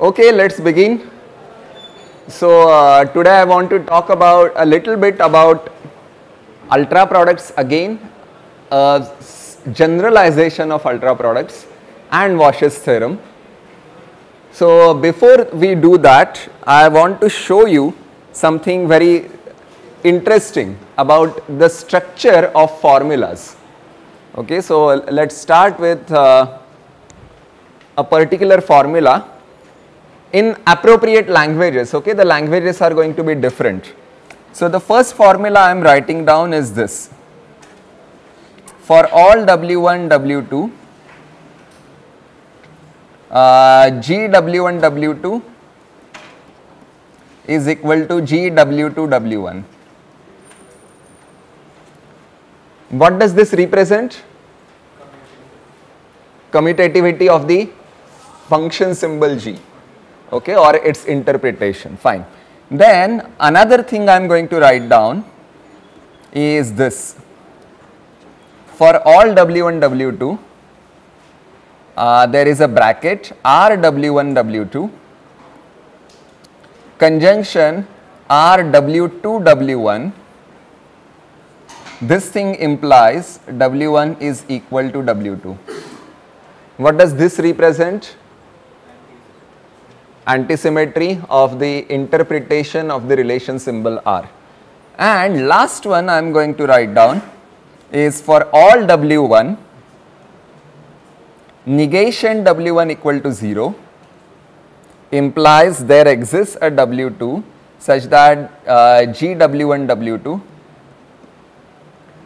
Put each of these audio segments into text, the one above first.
Okay, let's begin. So uh, today I want to talk about a little bit about ultra products again, generalization of ultra products and Łoś's theorem. So before we do that, I want to show you something very interesting about the structure of formulas. Okay, so let's start with uh, a particular formula in appropriate languages. Okay, the languages are going to be different. So the first formula I am writing down is this. For all W1, W2, uh, GW1, W2 is equal to GW2, W1. What does this represent? Commutativity of the function symbol G okay or its interpretation fine. Then another thing I am going to write down is this for all W1 W2 uh, there is a bracket RW1 W2 conjunction RW2 W1 this thing implies W1 is equal to W2. What does this represent? Antisymmetry of the interpretation of the relation symbol R. And last one I am going to write down is for all W1, negation W1 equal to 0 implies there exists a W2 such that uh, GW1 W2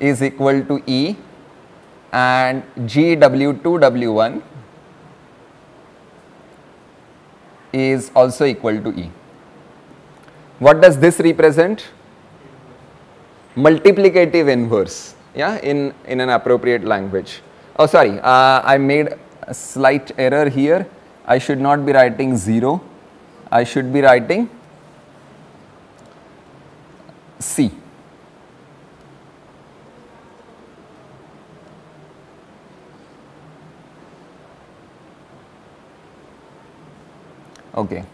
is equal to E and GW2 W1 is also equal to E. What does this represent? Multiplicative inverse yeah in, in an appropriate language. Oh sorry uh, I made a slight error here I should not be writing 0 I should be writing C. Okay.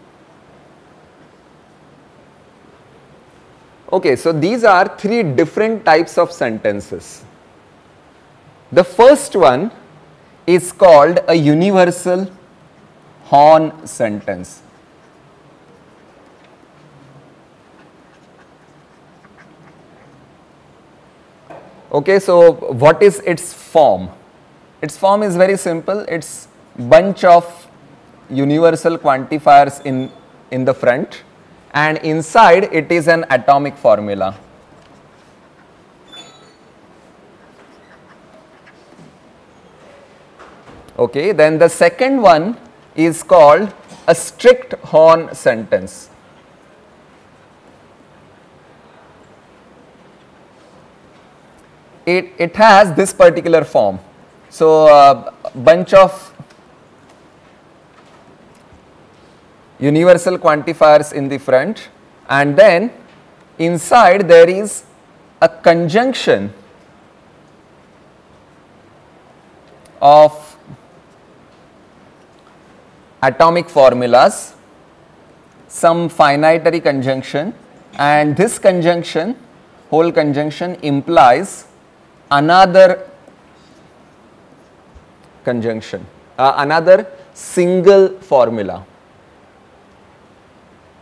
Okay, so these are three different types of sentences. The first one is called a universal horn sentence. Okay, so what is its form? Its form is very simple. It's bunch of universal quantifiers in, in the front and inside it is an atomic formula. Okay, then the second one is called a strict horn sentence. It, it has this particular form. So, a uh, bunch of universal quantifiers in the front and then inside there is a conjunction of atomic formulas, some finitary conjunction and this conjunction, whole conjunction implies another conjunction, uh, another single formula.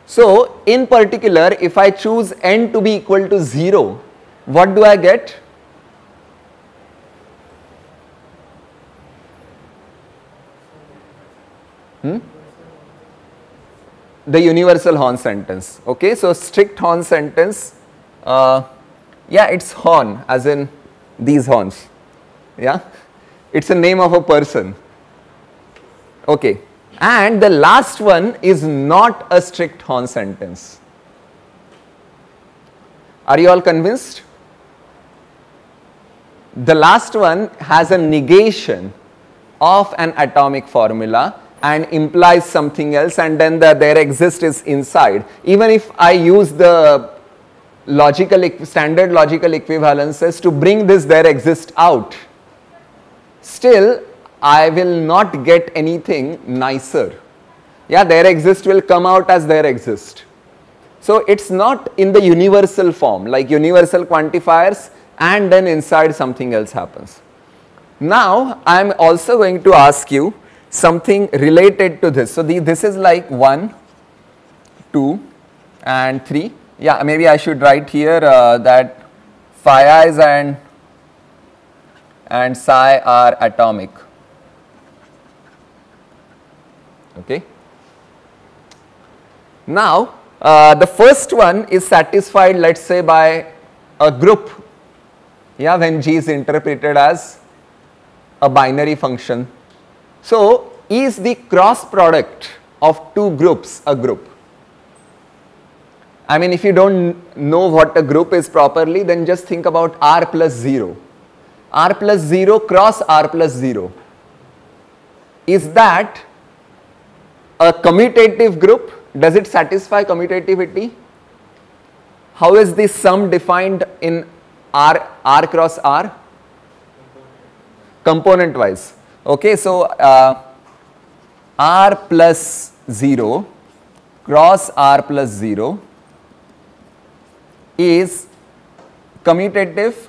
So, in particular if I choose n to be equal to 0, what do I get? Hmm? The universal horn sentence. Okay, so strict horn sentence, uh, yeah, it's horn as in these horns. Yeah, it's a name of a person. Okay, and the last one is not a strict horn sentence. Are you all convinced? The last one has a negation of an atomic formula and implies something else and then the there exists is inside. Even if I use the logical standard logical equivalences to bring this there exist out, still I will not get anything nicer. yeah, there exist will come out as there exist. So it's not in the universal form like universal quantifiers and then inside something else happens. Now I am also going to ask you something related to this. So the, this is like 1, 2 and 3. Yeah, maybe I should write here uh, that phi i's and and psi are atomic. Okay. Now, uh, the first one is satisfied let us say by a group yeah when g is interpreted as a binary function. So, is the cross product of two groups a group? I mean if you do not know what a group is properly then just think about r plus 0. r plus 0 cross r plus 0. Is that a commutative group? Does it satisfy commutativity? How is the sum defined in r, r cross r? Component wise. Okay, so uh, r plus 0 cross r plus 0 is commutative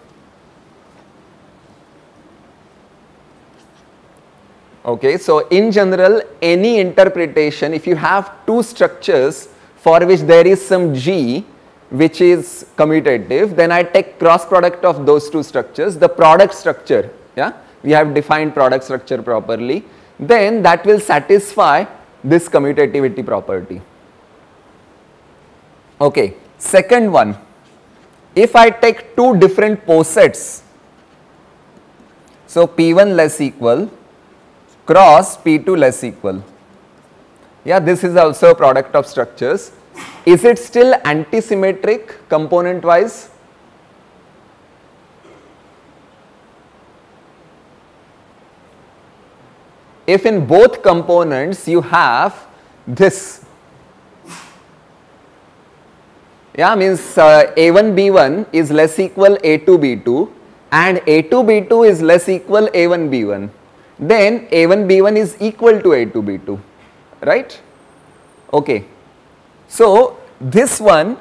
okay so in general any interpretation if you have two structures for which there is some g which is commutative then I take cross product of those two structures the product structure yeah we have defined product structure properly then that will satisfy this commutativity property. Okay second one if I take two different posets, so P1 less equal cross P2 less equal, yeah this is also a product of structures. Is it still antisymmetric component wise? If in both components you have this yeah means uh, a1 b1 is less equal a2 b2 and a2 b2 is less equal a1 b1 then a1 b1 is equal to a2 b2 right okay so this one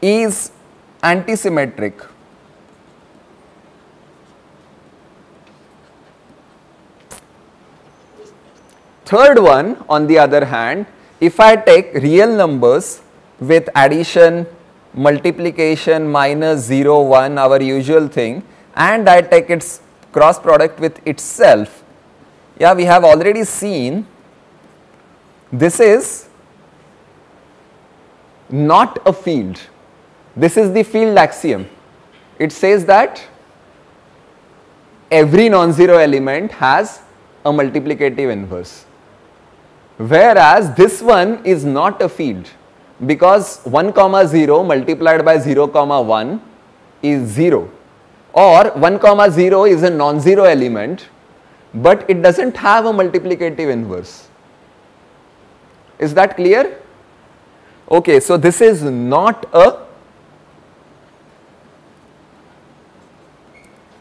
is antisymmetric third one on the other hand if I take real numbers with addition multiplication minus 0 1 our usual thing and I take its cross product with itself. Yeah, we have already seen this is not a field. This is the field axiom. It says that every non-zero element has a multiplicative inverse. Whereas this one is not a field because 1 comma 0 multiplied by 0 comma 1 is 0 or 1 comma 0 is a non-zero element but it does not have a multiplicative inverse. Is that clear? Okay, so this is not a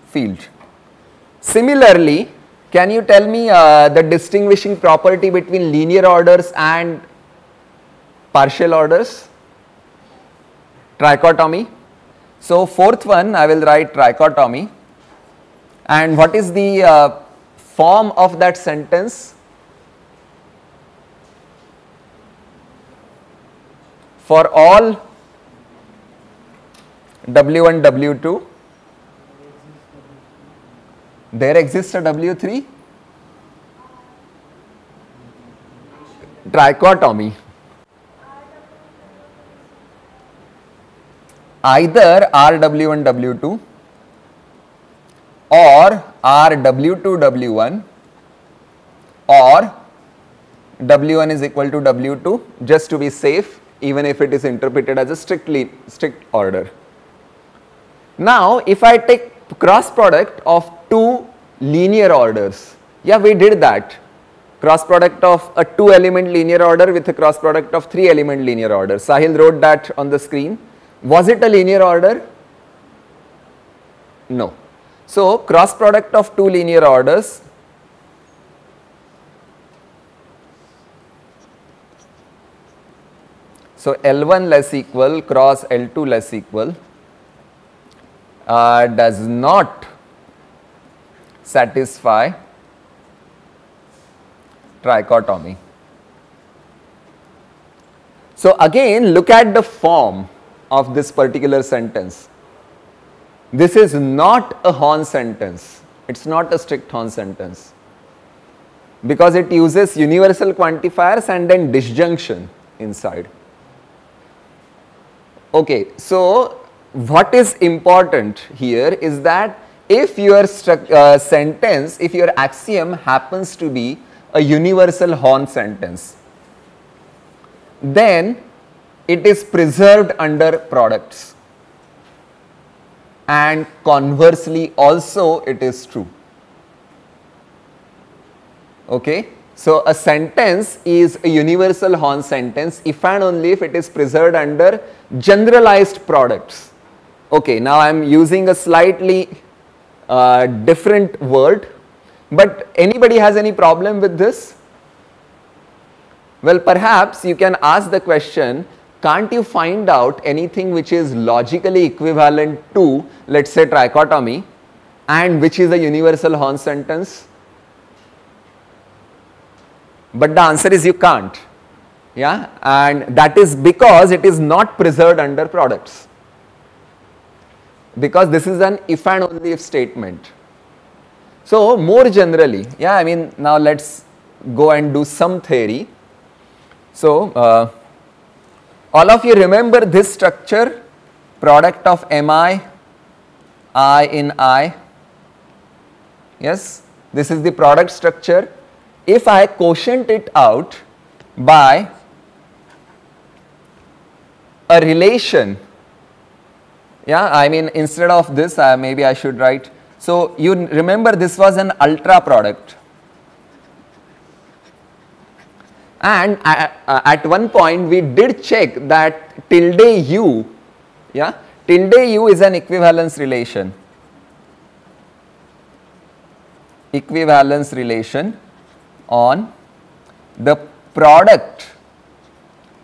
field. Similarly, can you tell me uh, the distinguishing property between linear orders and partial orders, trichotomy. So, fourth one I will write trichotomy and what is the uh, form of that sentence? For all W1, W2, there exists a W3? Trichotomy. either RW1 W2 or RW2 W1 or W1 is equal to W2 just to be safe even if it is interpreted as a strictly strict order. Now if I take cross product of two linear orders, yeah we did that cross product of a two element linear order with a cross product of three element linear order. Sahil wrote that on the screen was it a linear order? No. So, cross product of two linear orders So L1 less equal cross L2 less equal uh, does not satisfy trichotomy. So again look at the form of this particular sentence. This is not a Horn sentence, it is not a strict Horn sentence. Because it uses universal quantifiers and then disjunction inside. Okay, so what is important here is that if your uh, sentence, if your axiom happens to be a universal Horn sentence, then it is preserved under products and conversely also it is true. Okay. So, a sentence is a universal Horn sentence if and only if it is preserved under generalized products. Okay, now I am using a slightly uh, different word, but anybody has any problem with this? Well, perhaps you can ask the question, can't you find out anything which is logically equivalent to, let us say trichotomy, and which is a universal Horn sentence? But the answer is you can't. Yeah, and that is because it is not preserved under products. Because this is an if and only if statement. So, more generally, yeah, I mean, now let us go and do some theory. So, uh, all of you remember this structure, product of mi, i in i. Yes, this is the product structure. If I quotient it out by a relation, yeah, I mean instead of this maybe I should write, so you remember this was an ultra product and at, one point we did check that tilde u, yeah, tilde u is an equivalence relation, equivalence relation on the product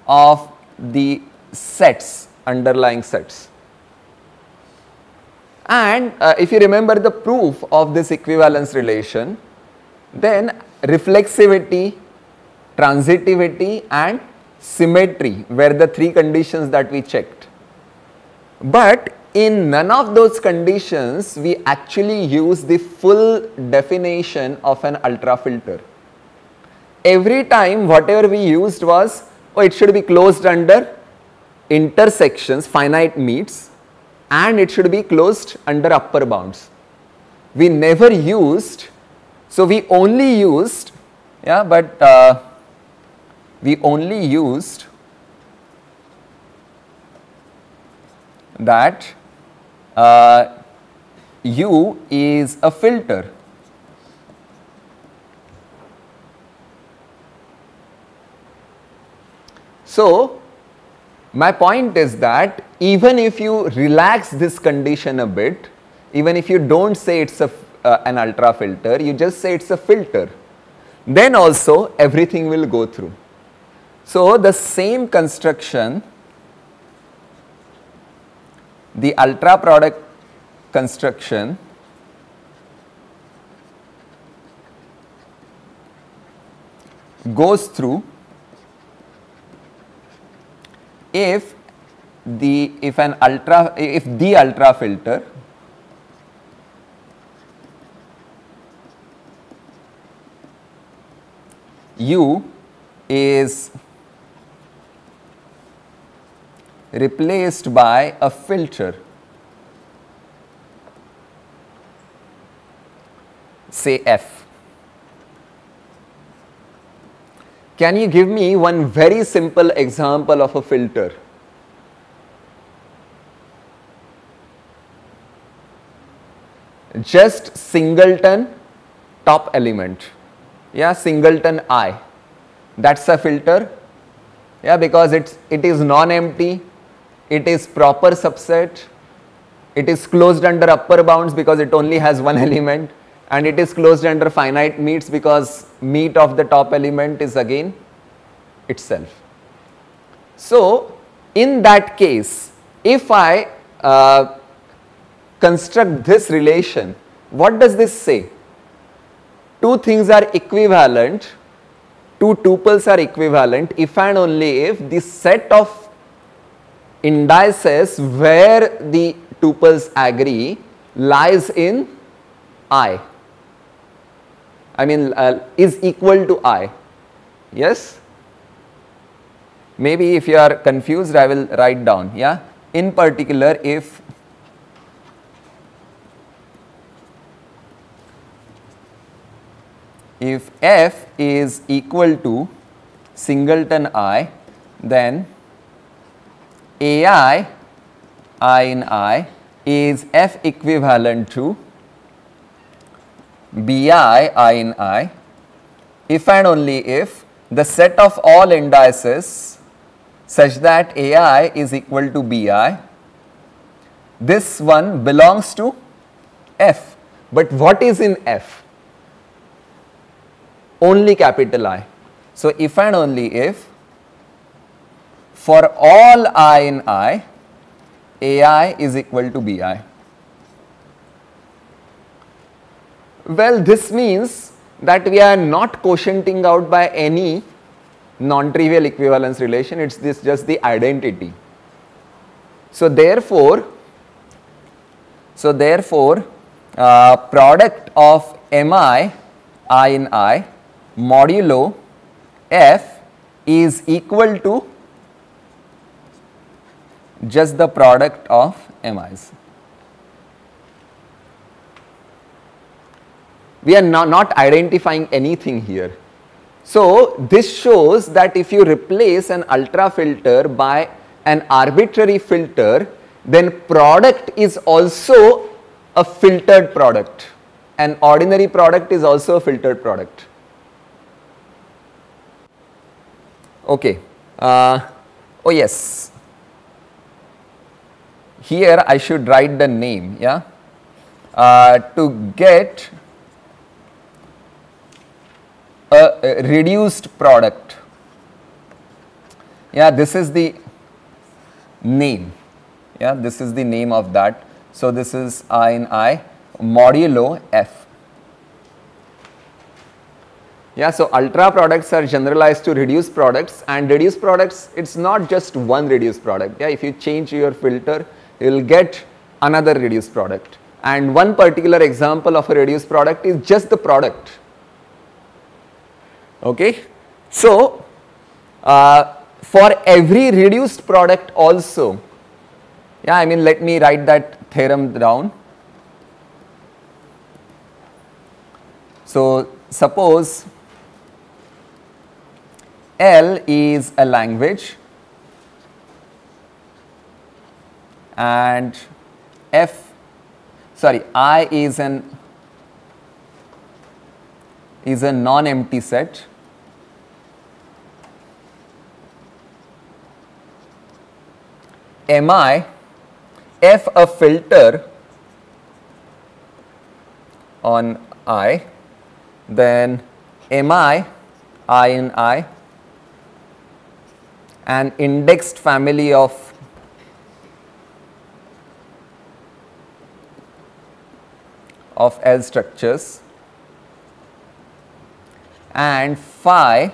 of the sets underlying sets. And uh, if you remember the proof of this equivalence relation, then reflexivity, transitivity and symmetry were the three conditions that we checked. But in none of those conditions we actually use the full definition of an ultrafilter every time whatever we used was oh it should be closed under intersections finite meets and it should be closed under upper bounds. We never used so we only used yeah but uh, we only used that uh, u is a filter So, my point is that even if you relax this condition a bit, even if you do not say it is a, uh, an ultra filter, you just say it is a filter, then also everything will go through. So, the same construction, the ultra product construction goes through if the if an ultra if the ultra filter u is replaced by a filter. Say f. Can you give me one very simple example of a filter? Just singleton top element, yeah, singleton i. That's a filter, yeah, because it's it is non-empty, it is proper subset, it is closed under upper bounds because it only has one element and it is closed under finite meets because meet of the top element is again itself. So, in that case, if I uh, construct this relation, what does this say? Two things are equivalent, two tuples are equivalent if and only if the set of indices where the tuples agree lies in I. I mean uh, is equal to I. Yes? Maybe if you are confused I will write down. Yeah. In particular if if f is equal to singleton i then ai i in i is f equivalent to bi i in i if and only if the set of all indices such that ai is equal to bi this one belongs to f but what is in f only capital I. So, if and only if for all i in I, ai is equal to bi. Well, this means that we are not quotienting out by any non-trivial equivalence relation, it is this just the identity. So, therefore, so therefore, uh, product of mi i in i modulo f is equal to just the product of mi's. We are not, not identifying anything here. So, this shows that if you replace an ultra filter by an arbitrary filter, then product is also a filtered product. An ordinary product is also a filtered product. Okay. Uh, oh yes. Here I should write the name, yeah. Uh, to get a, reduced product. Yeah, this is the name. Yeah, this is the name of that. So this is I in I modulo F. Yeah, so ultra products are generalized to reduced products and reduced products, it's not just one reduced product. Yeah, if you change your filter, you will get another reduced product. And one particular example of a reduced product is just the product. Okay. So, uh, for every reduced product also, yeah, I mean, let me write that theorem down. So, suppose L is a language and F sorry I is an is a non-empty set. Mi f a filter on i then mi i in i an indexed family of of L structures and phi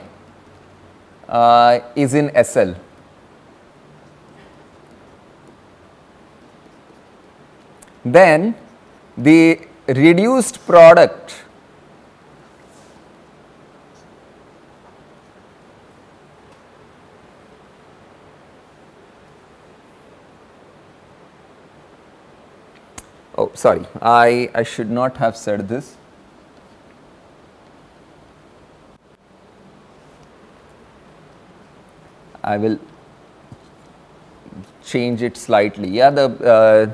uh, is in SL. Then the reduced product oh sorry I, I should not have said this. I will change it slightly. Yeah, the uh,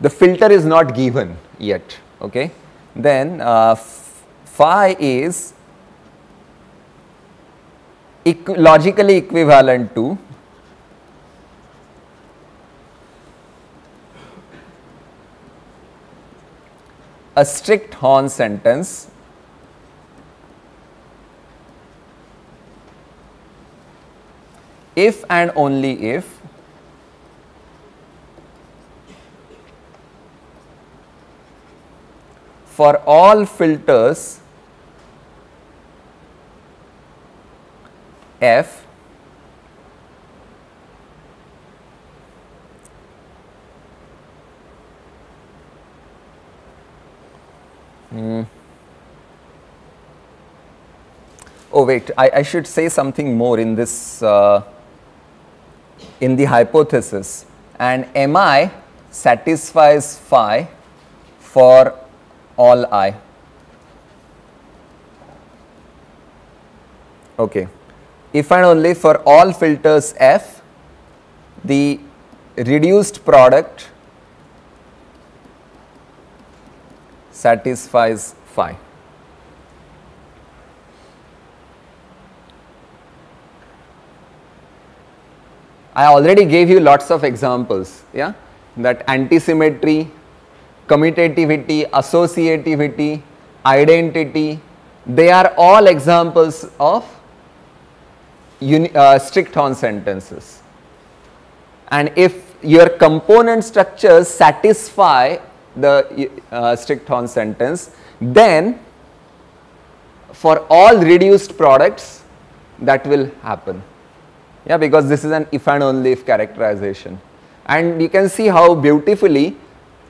the filter is not given yet. Okay, then uh, phi is equ logically equivalent to a strict horn sentence. If and only if for all filters f Mm. Oh wait, I, I, should say something more in this, uh, in the hypothesis and Mi satisfies phi for all i. Okay. If and only for all filters f, the reduced product satisfies phi. I already gave you lots of examples, yeah, that antisymmetry, commutativity, associativity, identity, they are all examples of uh, strict Horn sentences. And if your component structures satisfy the uh, strict Horn sentence, then for all reduced products that will happen. Yeah, because this is an if and only if characterization. And you can see how beautifully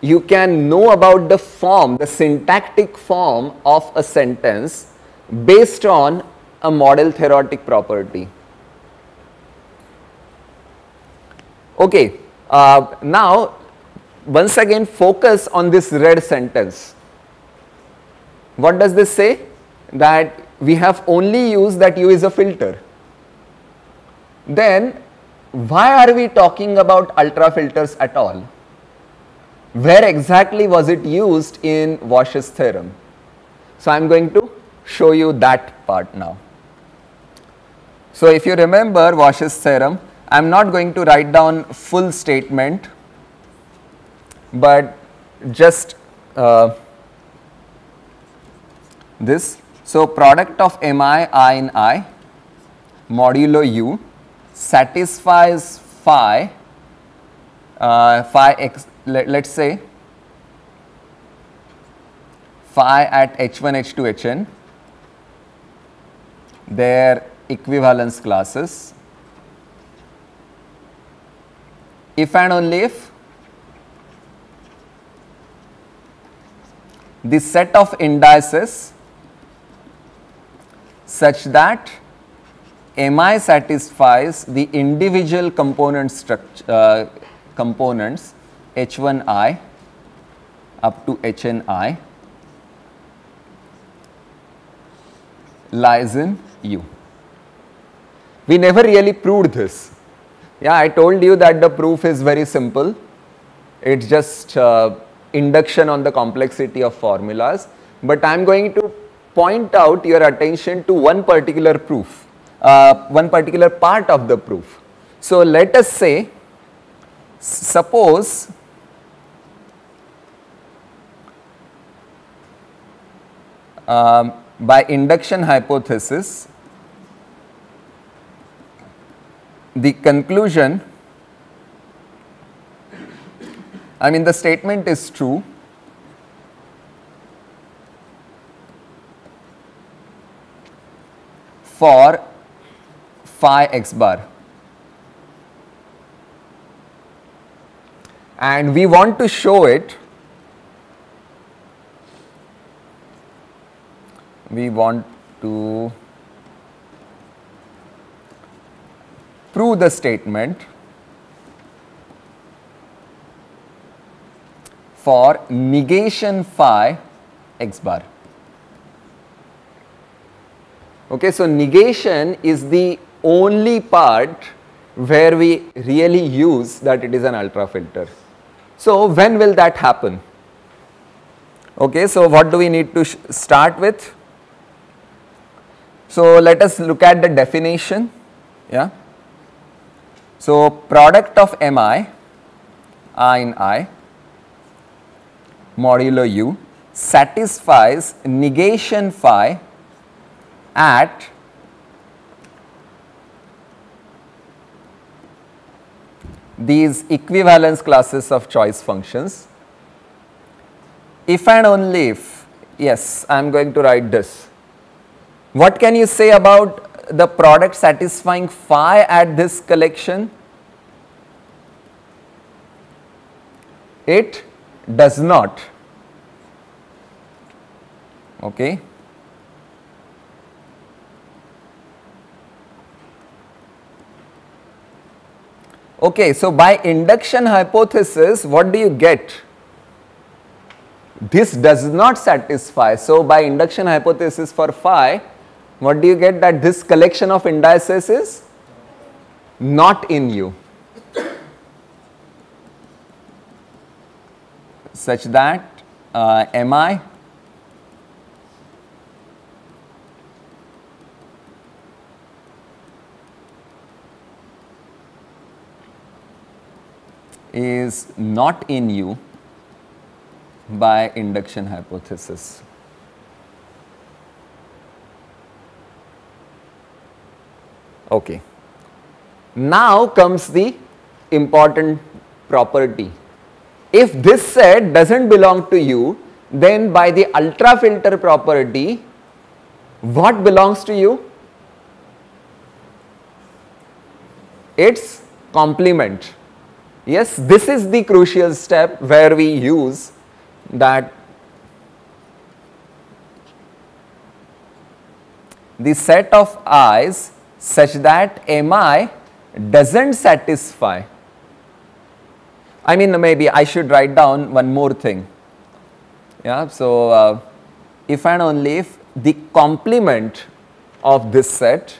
you can know about the form, the syntactic form of a sentence based on a model theoretic property. Okay, uh, now once again focus on this red sentence. What does this say? That we have only used that U is a filter. Then why are we talking about ultra ultrafilters at all? Where exactly was it used in Łoś's theorem? So I am going to show you that part now. So if you remember Łoś's theorem, I am not going to write down full statement but just uh, this. So, product of mi i in i modulo u satisfies phi uh, phi x let, us say phi at h1 h2 hn their equivalence classes if and only if the set of indices such that Mi satisfies the individual component structure uh, components H1i up to Hni lies in U. We never really proved this. Yeah, I told you that the proof is very simple. It's just uh, induction on the complexity of formulas, but I am going to point out your attention to one particular proof, uh, one particular part of the proof. So, let us say suppose um, by induction hypothesis the conclusion I mean the statement is true. For phi x bar. And we want to show it. We want to prove the statement for negation phi x bar. Okay, so negation is the only part where we really use that it is an ultra filter. So, when will that happen? Okay, so what do we need to start with? So, let us look at the definition. Yeah. So, product of mi i in i modulo u satisfies negation phi at these equivalence classes of choice functions. If and only if, yes, I am going to write this. What can you say about the product satisfying phi at this collection? It does not. Okay. Okay, so by induction hypothesis, what do you get? This does not satisfy. So by induction hypothesis for phi, what do you get that this collection of indices is not in U such that uh, mi is not in U by induction hypothesis. Okay. Now comes the important property. If this set does not belong to you, then by the ultra filter property, what belongs to you? Its complement. Yes, this is the crucial step where we use that the set of i's such that mi does not satisfy. I mean maybe I should write down one more thing. Yeah, so uh, if and only if the complement of this set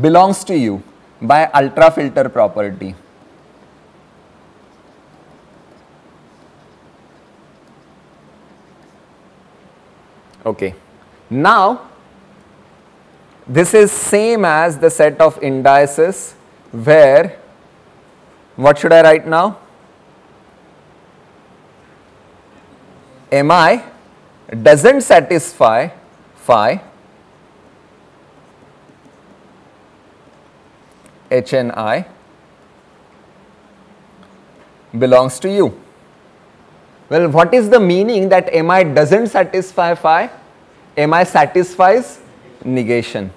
belongs to you by ultra filter property. Okay. Now, this is same as the set of indices where what should I write now? Mi does not satisfy phi HNI belongs to U. Well, what is the meaning that Mi does not satisfy phi? Mi satisfies negation.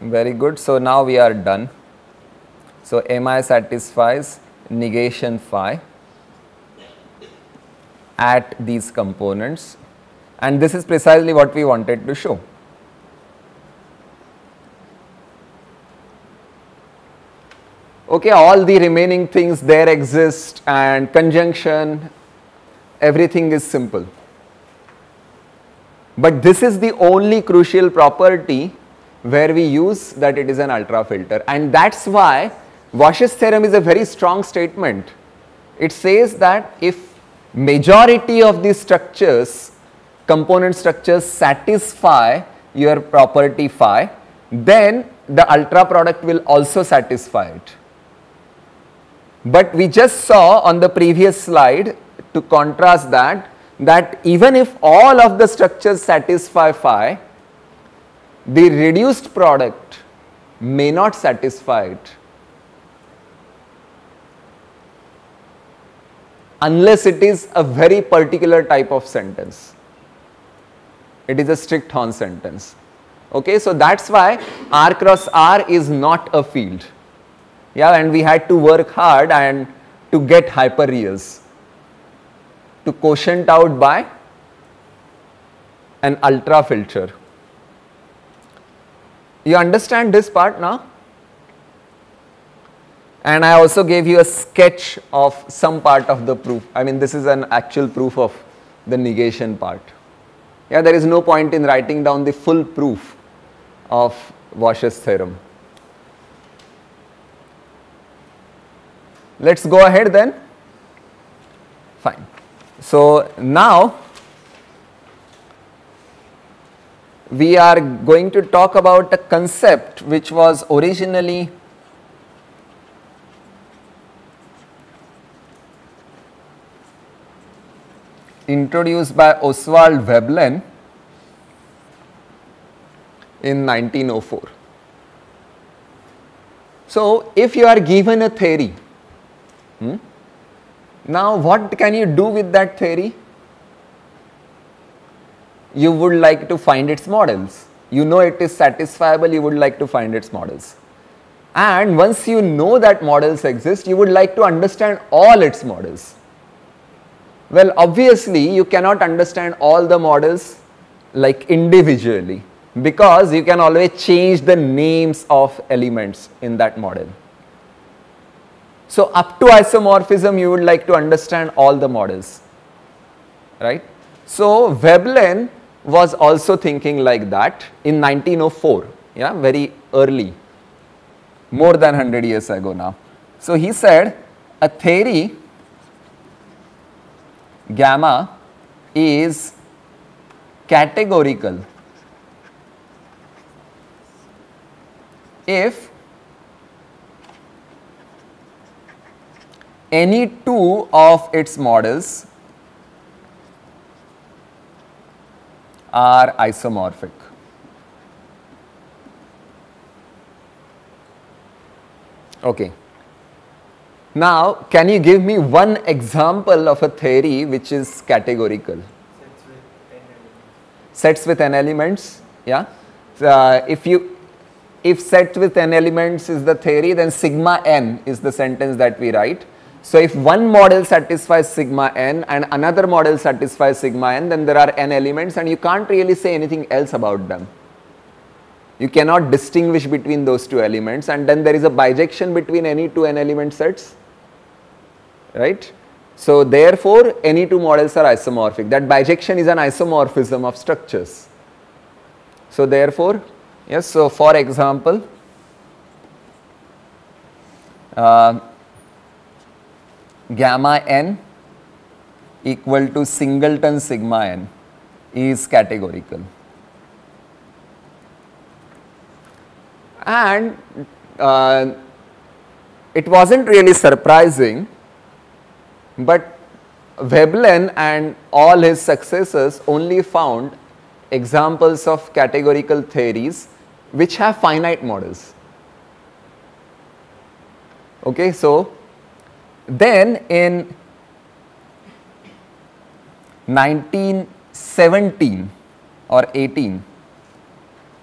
Very good. So, now we are done. So, Mi satisfies negation phi at these components and this is precisely what we wanted to show. Okay all the remaining things there exist and conjunction everything is simple. But this is the only crucial property where we use that it is an ultra filter. And that's why Łoś's theorem is a very strong statement. It says that if majority of the structures component structures satisfy your property phi then the ultra product will also satisfy it but we just saw on the previous slide to contrast that, that even if all of the structures satisfy phi, the reduced product may not satisfy it unless it is a very particular type of sentence. It is a strict Horn sentence. Okay, so that's why R cross R is not a field yeah and we had to work hard and to get hyperreals to quotient out by an ultra filter. You understand this part now? And I also gave you a sketch of some part of the proof. I mean this is an actual proof of the negation part. Yeah, there is no point in writing down the full proof of Łoś's theorem. Let us go ahead then. Fine. So, now we are going to talk about a concept which was originally introduced by Oswald Veblen in 1904. So, if you are given a theory, hmm, now what can you do with that theory? You would like to find its models. You know it is satisfiable, you would like to find its models. And once you know that models exist, you would like to understand all its models. Well, obviously, you cannot understand all the models like individually because you can always change the names of elements in that model. So, up to isomorphism, you would like to understand all the models, right? So, Veblen was also thinking like that in 1904, yeah, very early more than 100 years ago now. So he said a theory gamma is categorical if any two of its models are isomorphic. Okay. Now, can you give me one example of a theory which is categorical? Sets with n elements. Yeah. Uh, if you if set with n elements is the theory, then sigma n is the sentence that we write. So, if one model satisfies sigma n and another model satisfies sigma n, then there are n elements and you can't really say anything else about them you cannot distinguish between those two elements and then there is a bijection between any two n element sets right. So therefore any two models are isomorphic that bijection is an isomorphism of structures. So therefore yes so for example uh, gamma n equal to singleton sigma n is categorical. and uh, it wasn't really surprising but Veblen and all his successors only found examples of categorical theories which have finite models. Okay, so then in 1917 or 18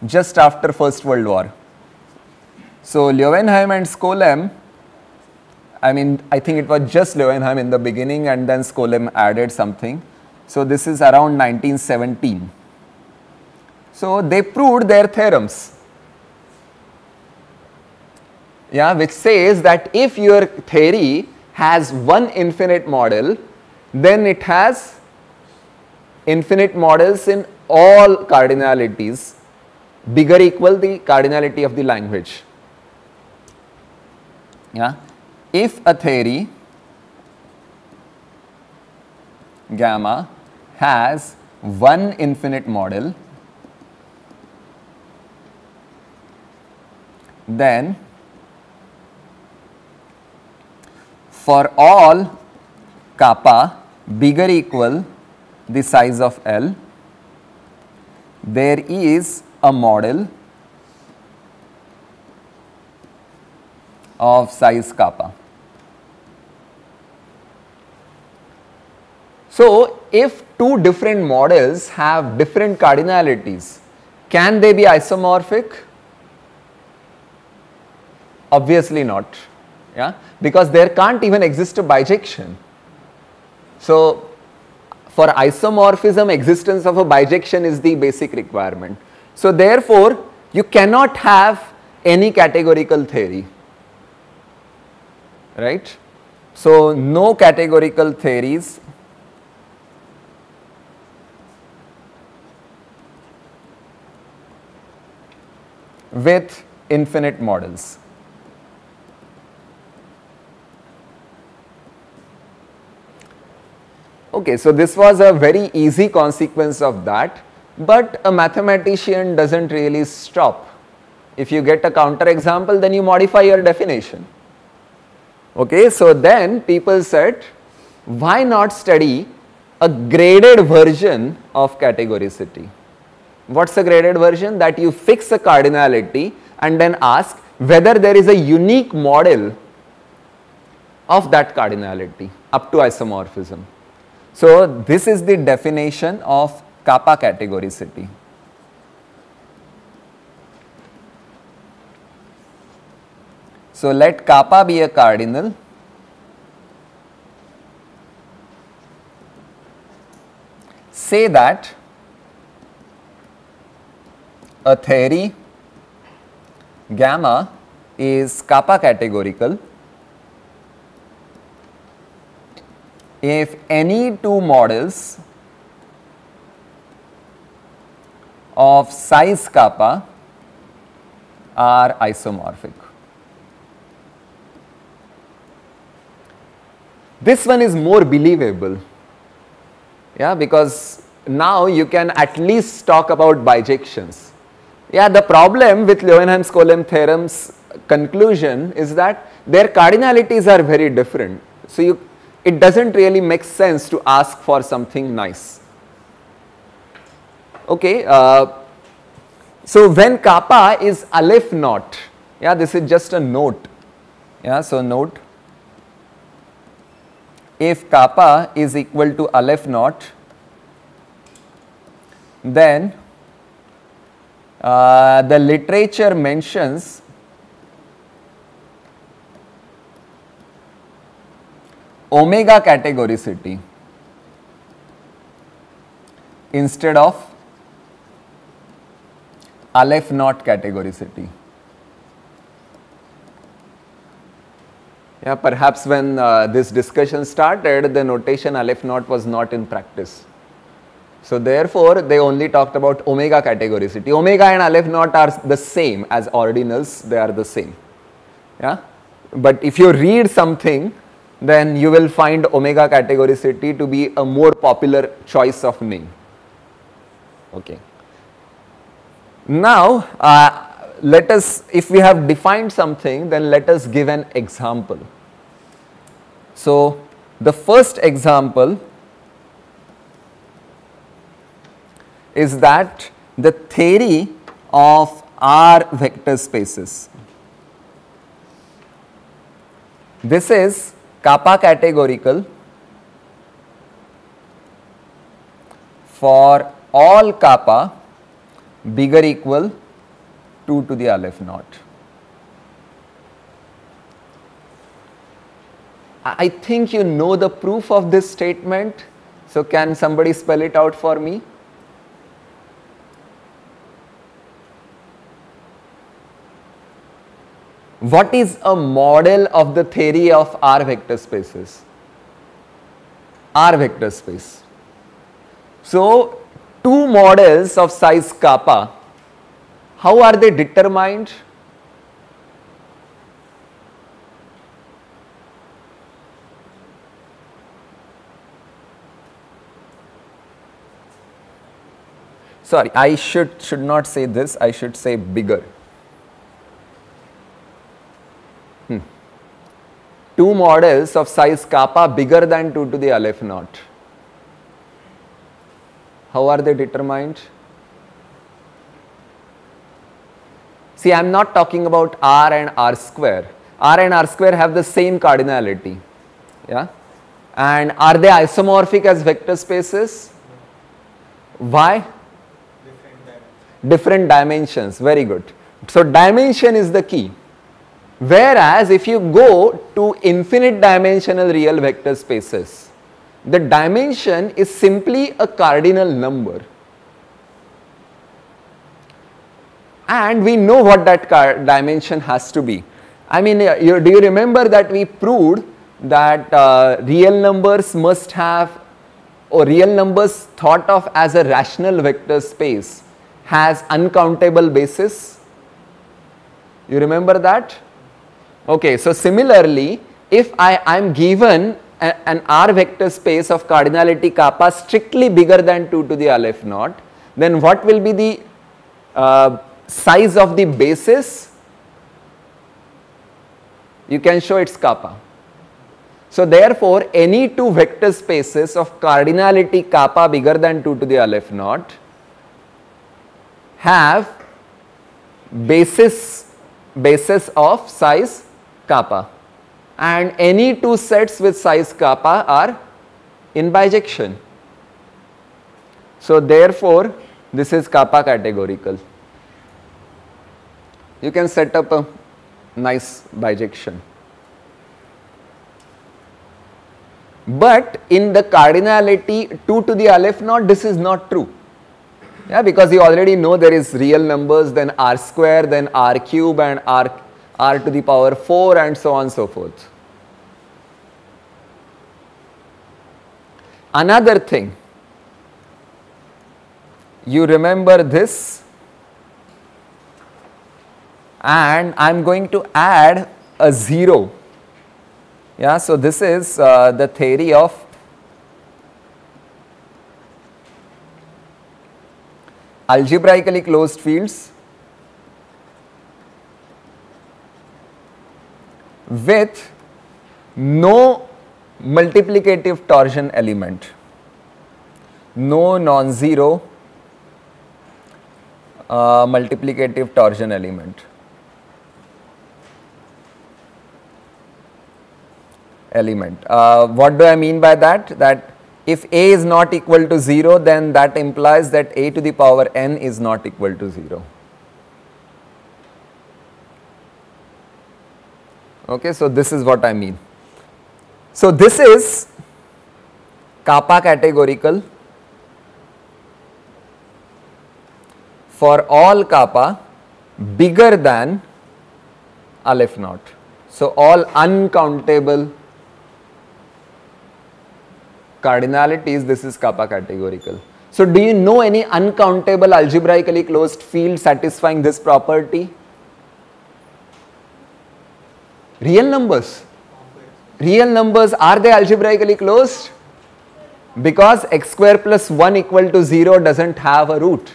just after first world war so Löwenheim and Skolem, I mean, I think it was just Löwenheim in the beginning and then Skolem added something. So this is around 1917. So they proved their theorems. Yeah, which says that if your theory has one infinite model, then it has infinite models in all cardinalities, bigger equal the cardinality of the language. Yeah, if a theory gamma has one infinite model, then for all kappa bigger equal the size of L, there is a model of size kappa. So, if two different models have different cardinalities, can they be isomorphic? Obviously not, yeah, because there can't even exist a bijection. So, for isomorphism, existence of a bijection is the basic requirement. So, therefore, you cannot have any categorical theory right. So, no categorical theories with infinite models. Okay, so this was a very easy consequence of that, but a mathematician doesn't really stop. If you get a counter example, then you modify your definition. Okay, so then people said, why not study a graded version of categoricity. What's the graded version? That you fix a cardinality and then ask whether there is a unique model of that cardinality up to isomorphism. So, this is the definition of kappa categoricity. So, let kappa be a cardinal say that a theory gamma is kappa categorical if any two models of size kappa are isomorphic. This one is more believable, yeah, because now you can at least talk about bijections. Yeah, the problem with Löwenheim-Skolem theorem's conclusion is that their cardinalities are very different. So, you, it does not really make sense to ask for something nice. Okay, uh, so when kappa is aleph naught, yeah, this is just a note. Yeah, so note if kappa is equal to aleph naught, then uh, the literature mentions omega categoricity instead of aleph naught categoricity. Yeah, perhaps when uh, this discussion started, the notation aleph naught was not in practice. So therefore, they only talked about omega categoricity. Omega and aleph naught are the same as ordinals, they are the same. Yeah? But if you read something, then you will find omega categoricity to be a more popular choice of name. Okay. Now, uh, let us, if we have defined something, then let us give an example. So, the first example is that the theory of R vector spaces. This is kappa categorical for all kappa bigger equal 2 to the aleph naught. I think you know the proof of this statement. So, can somebody spell it out for me? What is a model of the theory of R vector spaces? R vector space. So, two models of size kappa, how are they determined? Sorry, I should, should not say this, I should say bigger. Two models of size kappa bigger than 2 to the aleph naught. How are they determined? See, I am not talking about R and R square. R and R square have the same cardinality. Yeah? And are they isomorphic as vector spaces? Why? Different, Different dimensions. Very good. So, dimension is the key. Whereas if you go to infinite dimensional real vector spaces, the dimension is simply a cardinal number. And we know what that dimension has to be. I mean, uh, you, do you remember that we proved that uh, real numbers must have or real numbers thought of as a rational vector space has uncountable basis? You remember that? Okay, so similarly, if I am given a, an R vector space of cardinality kappa strictly bigger than 2 to the aleph naught, then what will be the uh, size of the basis? You can show its kappa. So therefore, any two vector spaces of cardinality kappa bigger than 2 to the aleph naught have basis basis of size kappa and any two sets with size kappa are in bijection. So therefore, this is kappa categorical. You can set up a nice bijection. But in the cardinality 2 to the aleph naught, this is not true. Yeah, because you already know there is real numbers, then r square, then r cube and r, r to the power 4 and so on and so forth. Another thing, you remember this and I am going to add a 0. Yeah, so this is uh, the theory of algebraically closed fields with no multiplicative torsion element, no non-zero uh, multiplicative torsion element. element. Uh, what do I mean by that? That if a is not equal to 0 then that implies that a to the power n is not equal to 0. Okay, so this is what I mean. So this is kappa categorical for all kappa bigger than aleph naught. So all uncountable cardinalities, this is kappa categorical. So do you know any uncountable algebraically closed field satisfying this property? Real numbers. Real numbers, are they algebraically closed? Because x square plus 1 equal to 0 doesn't have a root.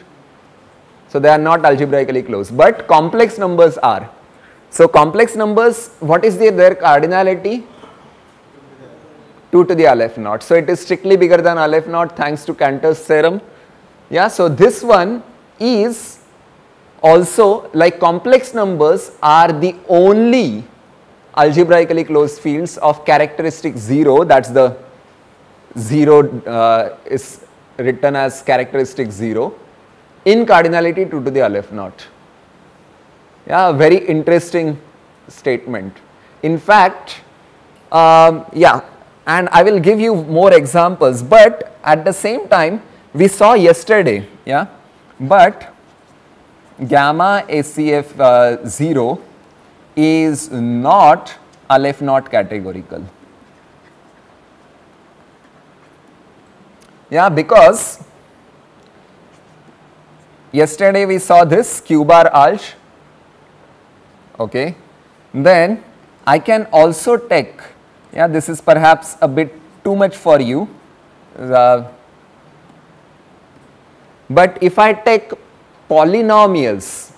So they are not algebraically closed. But complex numbers are. So complex numbers, what is their, their cardinality? 2 to the aleph naught. So it is strictly bigger than aleph naught thanks to Cantor's theorem. Yeah, so this one is also like complex numbers are the only algebraically closed fields of characteristic 0 that is the 0 uh, is written as characteristic 0 in cardinality 2 to the aleph naught. Yeah, very interesting statement. In fact, um, yeah, and I will give you more examples but at the same time we saw yesterday yeah but gamma ACF uh, 0 is not aleph naught categorical yeah because yesterday we saw this q bar alge okay then I can also take yeah, this is perhaps a bit too much for you. Uh, but if I take polynomials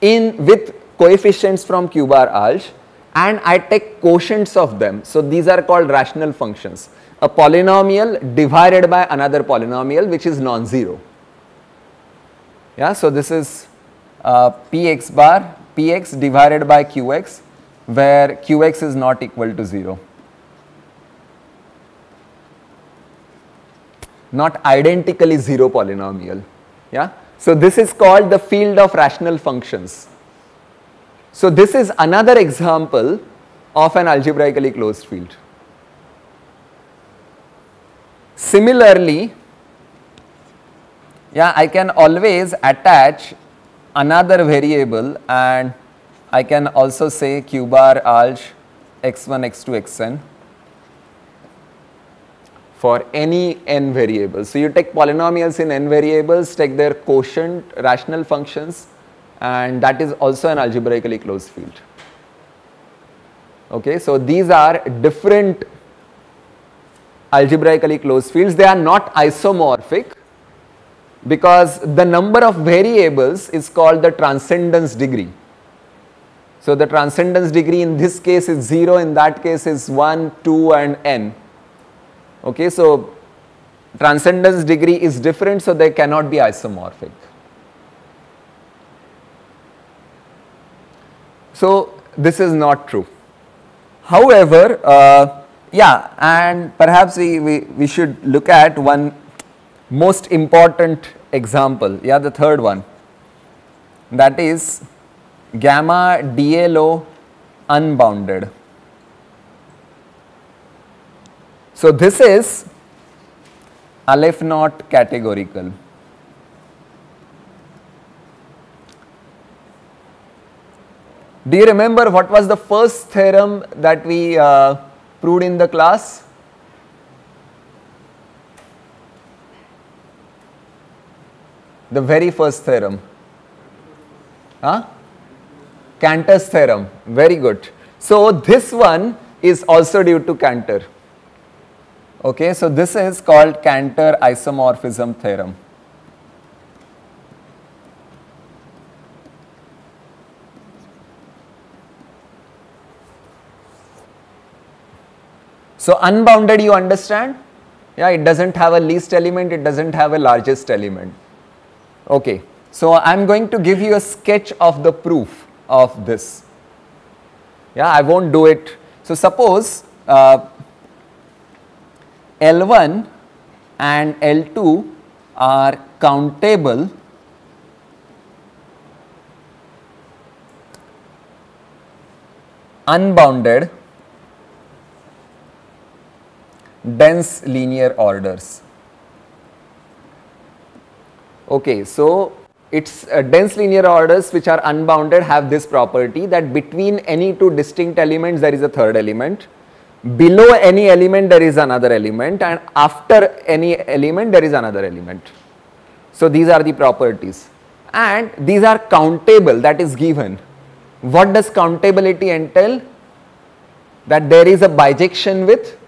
in with coefficients from Q bar alge and I take quotients of them. So these are called rational functions. A polynomial divided by another polynomial which is non-zero. Yeah, so this is uh, px bar px divided by qx where qx is not equal to 0. Not identically 0 polynomial. Yeah? So this is called the field of rational functions. So this is another example of an algebraically closed field. Similarly, yeah, I can always attach another variable and I can also say q bar alge x1, x2, xn for any n variables. So, you take polynomials in n variables, take their quotient rational functions and that is also an algebraically closed field. Okay, so these are different algebraically closed fields. They are not isomorphic because the number of variables is called the transcendence degree. So the transcendence degree in this case is 0, in that case is 1, 2 and n. Okay, so transcendence degree is different so they cannot be isomorphic. So this is not true. However, uh, yeah and perhaps we, we, we should look at one most important example, yeah the third one that is gamma DLO unbounded. So, this is Aleph naught categorical. Do you remember what was the first theorem that we uh, proved in the class? The very first theorem. Huh? Cantor's theorem, very good. So this one is also due to Cantor. Okay, so this is called Cantor isomorphism theorem. So unbounded you understand? Yeah, it doesn't have a least element, it doesn't have a largest element. Okay, so I am going to give you a sketch of the proof of this. Yeah, I won't do it. So suppose uh, L1 and L2 are countable unbounded dense linear orders. Okay, so its uh, dense linear orders which are unbounded have this property that between any two distinct elements there is a third element, below any element there is another element and after any element there is another element. So these are the properties and these are countable that is given. What does countability entail? That there is a bijection with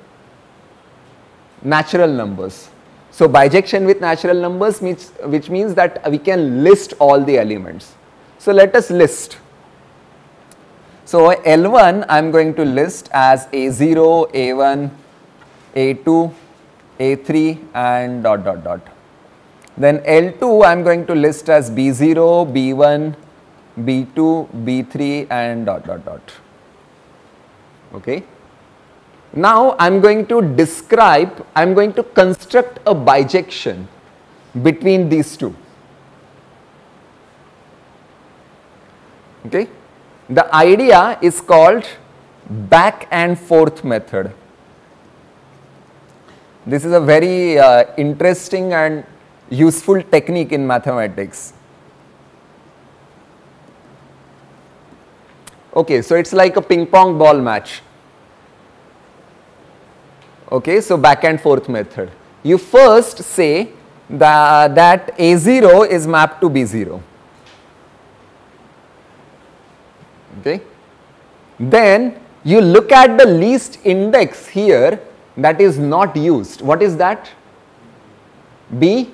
natural numbers. So bijection with natural numbers means which means that we can list all the elements. So let us list. So L1 I am going to list as A0, A1, A2, A3 and dot dot dot. Then L2 I am going to list as B0, B1, B2, B3 and dot dot dot. Okay. Now I am going to describe, I am going to construct a bijection between these two. Okay. The idea is called back and forth method. This is a very uh, interesting and useful technique in mathematics. Okay, so it's like a ping pong ball match. Okay, so back and forth method. You first say that, that A0 is mapped to B0. Okay. Then you look at the least index here that is not used. What is that? B1.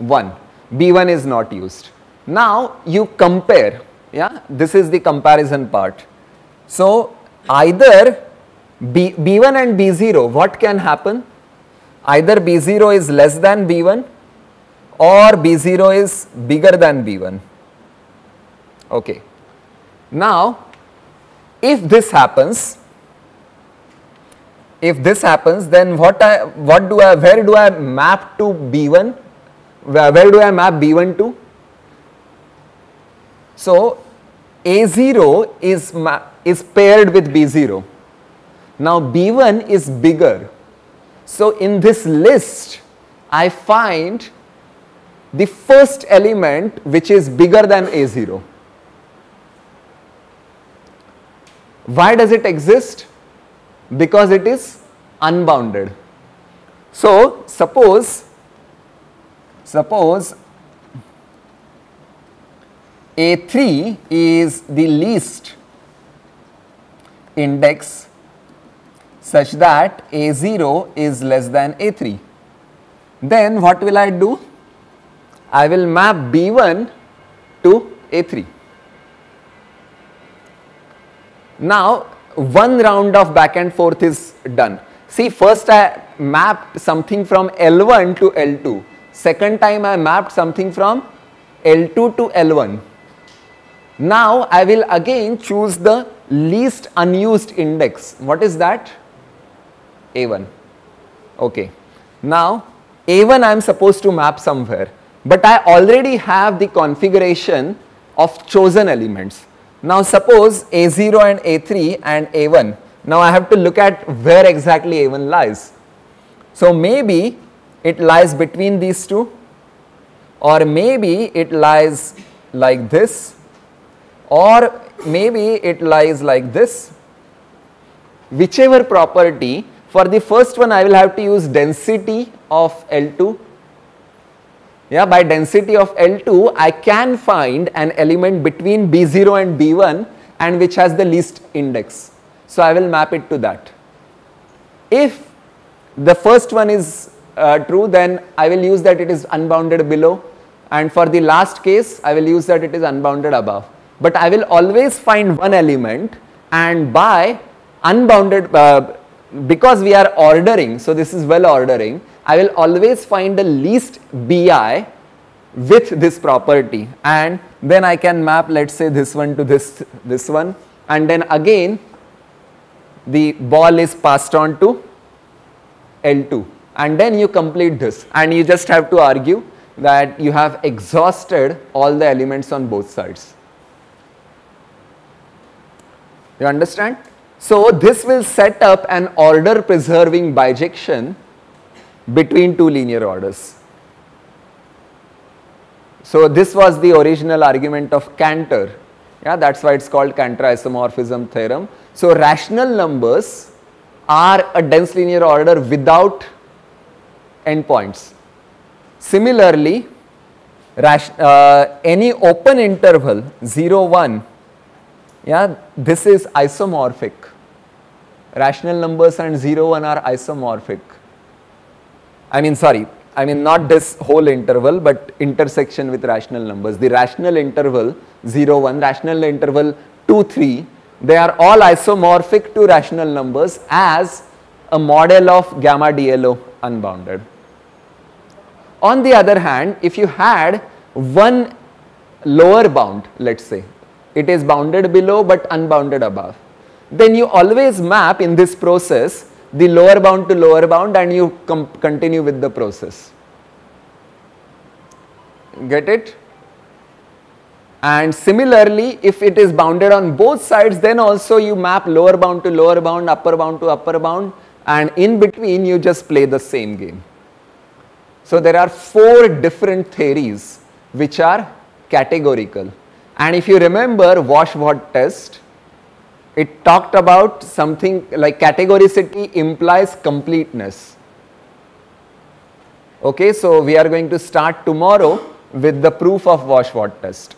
B1 is not used. Now you compare. Yeah, this is the comparison part. So either B, B1 and B0, what can happen? Either B0 is less than B1 or B0 is bigger than B1. Okay. Now, if this happens, if this happens, then what I, what do I, where do I map to B1? Where, where do I map B1 to? So, A0 is, is paired with B0 now B1 is bigger. So in this list, I find the first element which is bigger than A0. Why does it exist? Because it is unbounded. So suppose, suppose A3 is the least index such that A0 is less than A3. Then what will I do? I will map B1 to A3. Now, one round of back and forth is done. See, first I mapped something from L1 to L2. Second time I mapped something from L2 to L1. Now, I will again choose the least unused index. What is that? A1. Okay. Now, A1 I am supposed to map somewhere, but I already have the configuration of chosen elements. Now, suppose A0 and A3 and A1. Now, I have to look at where exactly A1 lies. So, maybe it lies between these two or maybe it lies like this or maybe it lies like this. Whichever property for the first one I will have to use density of L2. Yeah, by density of L2 I can find an element between B0 and B1 and which has the least index. So I will map it to that. If the first one is uh, true then I will use that it is unbounded below and for the last case I will use that it is unbounded above. But I will always find one element and by unbounded uh, because we are ordering, so this is well ordering, I will always find the least bi with this property and then I can map let us say this one to this, this one and then again the ball is passed on to L2 and then you complete this and you just have to argue that you have exhausted all the elements on both sides. You understand? So this will set up an order preserving bijection between two linear orders. So this was the original argument of Cantor. Yeah, that's why it's called Cantor isomorphism theorem. So rational numbers are a dense linear order without endpoints. Similarly, uh, any open interval 0, 1 yeah, this is isomorphic. Rational numbers and 0, 1 are isomorphic. I mean, sorry, I mean not this whole interval, but intersection with rational numbers. The rational interval 0, 1, rational interval 2, 3, they are all isomorphic to rational numbers as a model of gamma DLO unbounded. On the other hand, if you had one lower bound, let us say, it is bounded below but unbounded above. Then you always map in this process the lower bound to lower bound and you continue with the process. Get it? And similarly, if it is bounded on both sides, then also you map lower bound to lower bound, upper bound to upper bound, and in between you just play the same game. So there are four different theories which are categorical. And if you remember Łoś-Vaught test, it talked about something like categoricity implies completeness. Okay, so we are going to start tomorrow with the proof of Łoś-Vaught test.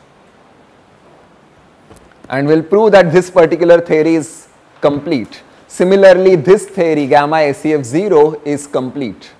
And we'll prove that this particular theory is complete. Similarly, this theory gamma ACF0 is complete.